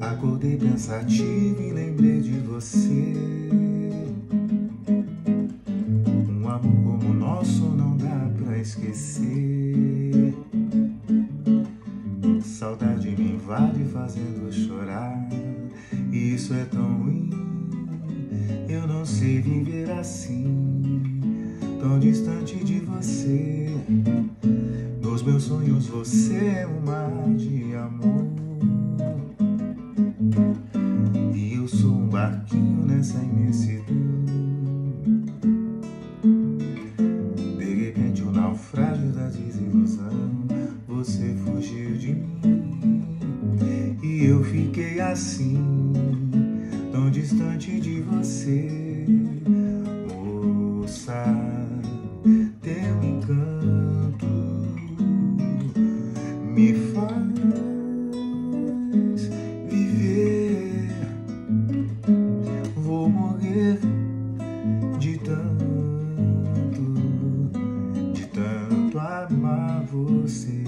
Acordei pensativo e lembrei de você. Um amor como o nosso não dá pra esquecer. Saudade me invade fazendo chorar. E isso é tão ruim. Eu não sei viver assim, tão distante de você. Nos meus sonhos você é um mar de amor. E eu sou um barquinho nessa imensidão. De repente, o um naufrágio da desilusão. Você fugiu de mim. E eu fiquei assim, tão distante de você. Viver. Vou morrer de tanto, de tanto amar você.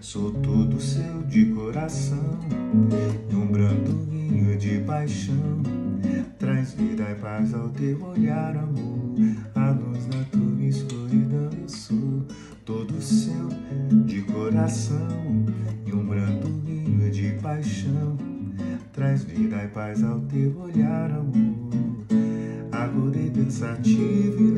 Sou todo seu de coração, e um brandurinho de paixão. Traz vida e paz ao teu olhar, amor. A luz da tua escuridão, eu sou todo seu de coração, e um brandurinho de paixão. Traz vida e paz ao teu olhar, amor. Acordei pensativo e